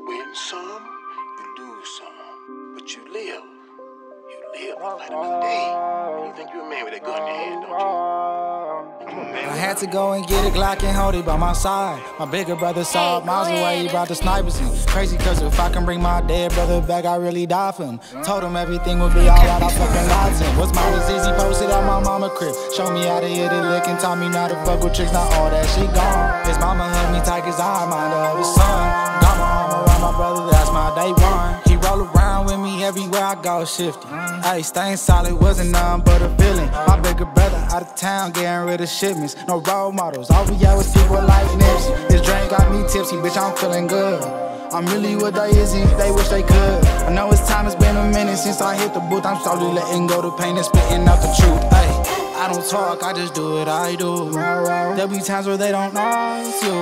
You win some, you lose some. But you live. You live to fight another day. You think you're a man with a gun in your hand, don't you? Come. I had to go and get a Glock and hold it by my side. My bigger brother saw Hey, miles away, he ahead. brought the snipers in. Crazy cause if I can bring my dead brother back, I really die for him. Told him everything would be alright, I fucking lied to him. What's mine is easy, posted at my mama crib. Show me how to hit it, lick and taught me not to fuck with tricks, not all that shit gone. His mama held me tight cause I remind her of his son. I go, shifty. Hey, staying solid wasn't none but a feeling. My bigger brother out of town, getting rid of shipments. No role models, all we had was people like Nipsey. This drink got me tipsy, bitch, I'm feeling good. I'm really what they is if they wish they could. I know it's time, it's been a minute since I hit the booth. I'm slowly letting go the pain and spitting out the truth. Hey, I don't talk, I just do what I do. There'll be times where they don't notice you.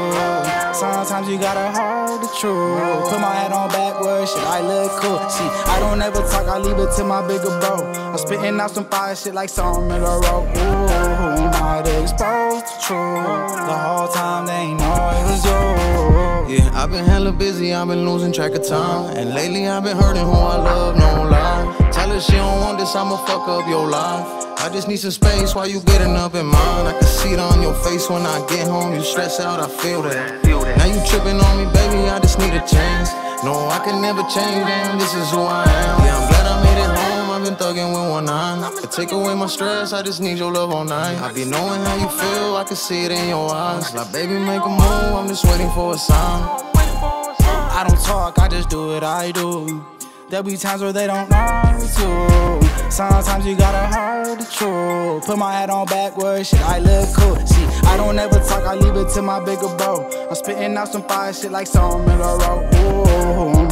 Sometimes you gotta hold the truth. Put my head on backwards, shit, I look cool. See, I don't ever talk, I leave it to my bigger bro. I'm spitting out some fire shit like some in a row. Ooh, might expose the truth. The whole time they know it was you. Yeah, I've been hella busy, I've been losing track of time. And lately I've been hurting who I love, no lie. Tell her she don't want this, I'ma fuck up your life. I just need some space while you getting up in mine. I can see it on your face when I get home. You stress out, I feel that. Now you tripping on me, baby, I just need a chance. No, I can never change, damn, this is who I am. Yeah, I'm glad I made it home, I've been thugging with one nine. To take away my stress, I just need your love all night. I be knowing how you feel, I can see it in your eyes. Like, baby, make a move, I'm just waiting for a sign. I don't talk, I just do what I do. There'll be times where they don't notice you. Sometimes you gotta hold the. Put my hat on backwards, shit, I look cool. See, I don't ever talk, I leave it to my bigger bro. I'm spitting out some fire shit like some in a row. Ooh,